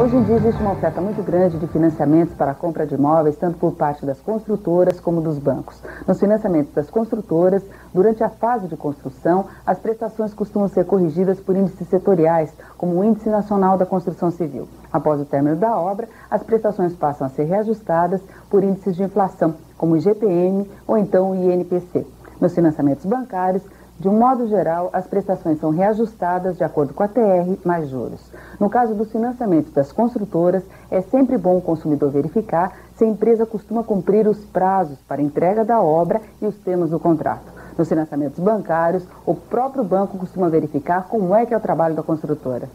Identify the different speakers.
Speaker 1: Hoje em dia existe uma oferta muito grande de financiamentos para a compra de imóveis, tanto por parte das construtoras como dos bancos. Nos financiamentos das construtoras, durante a fase de construção, as prestações costumam ser corrigidas por índices setoriais, como o Índice Nacional da Construção Civil. Após o término da obra, as prestações passam a ser reajustadas por índices de inflação, como o IGPM ou então o INPC. Nos financiamentos bancários, de um modo geral, as prestações são reajustadas de acordo com a TR mais juros. No caso dos financiamentos das construtoras, é sempre bom o consumidor verificar se a empresa costuma cumprir os prazos para entrega da obra e os termos do contrato. Nos financiamentos bancários, o próprio banco costuma verificar como é que é o trabalho da construtora.